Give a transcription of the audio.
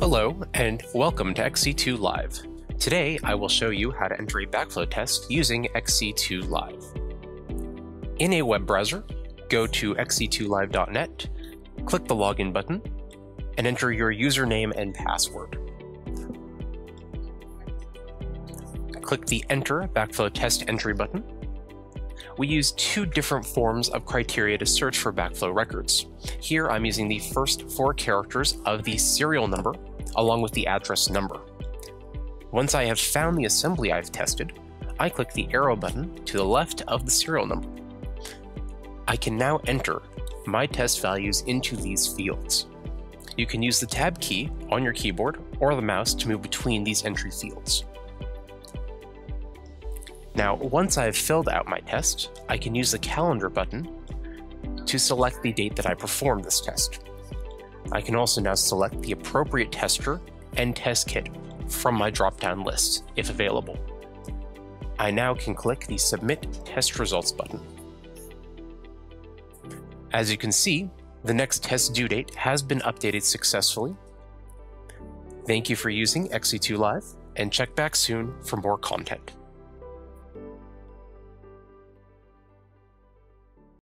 Hello, and welcome to XC2 Live. Today, I will show you how to enter a backflow test using XC2 Live. In a web browser, go to xc2live.net, click the Login button, and enter your username and password. Click the Enter Backflow Test Entry button. We use two different forms of criteria to search for backflow records. Here I'm using the first four characters of the serial number along with the address number. Once I have found the assembly I've tested, I click the arrow button to the left of the serial number. I can now enter my test values into these fields. You can use the Tab key on your keyboard or the mouse to move between these entry fields. Now, once I've filled out my test, I can use the Calendar button to select the date that I performed this test. I can also now select the appropriate tester and test kit from my drop-down list, if available. I now can click the Submit Test Results button. As you can see, the next test due date has been updated successfully. Thank you for using XC2 Live, and check back soon for more content.